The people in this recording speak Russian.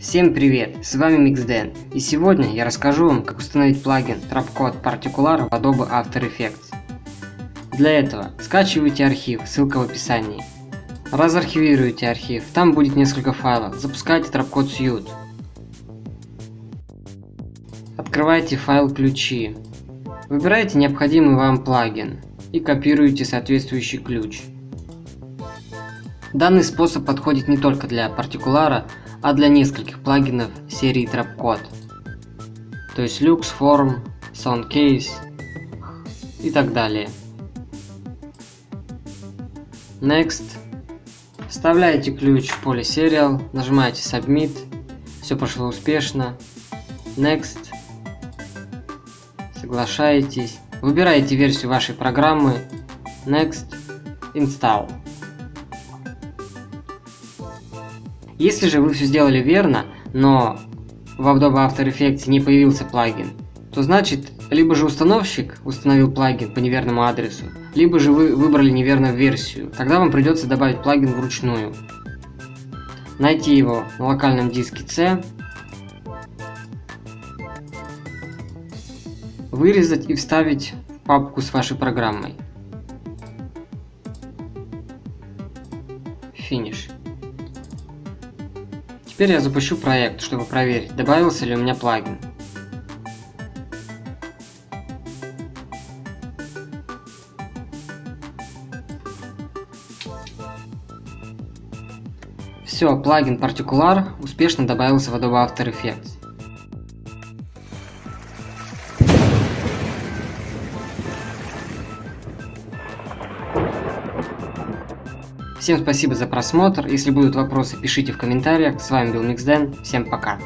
Всем привет, с вами Mixden, и сегодня я расскажу вам, как установить плагин Trapcode Particular в Adobe After Effects. Для этого скачивайте архив, ссылка в описании. Разархивируйте архив, там будет несколько файлов, запускайте Trapcode Suite. Открывайте файл ключи. Выбирайте необходимый вам плагин и копируйте соответствующий ключ. Данный способ подходит не только для партикулара, а для нескольких плагинов серии Trapcode. То есть Lux, Form, Soundcase и так далее. Next. Вставляете ключ в поле Serial, нажимаете Submit, все прошло успешно. Next. Соглашаетесь. Выбираете версию вашей программы. Next. Install. Если же вы все сделали верно, но в Adobe After Effects не появился плагин, то значит, либо же установщик установил плагин по неверному адресу, либо же вы выбрали неверную версию. Тогда вам придется добавить плагин вручную. Найти его на локальном диске C, вырезать и вставить в папку с вашей программой. Финиш. Теперь я запущу проект, чтобы проверить, добавился ли у меня плагин. Все, плагин Particular успешно добавился в Adobe After Effects. Всем спасибо за просмотр. Если будут вопросы, пишите в комментариях. С вами был Миксден. Всем пока.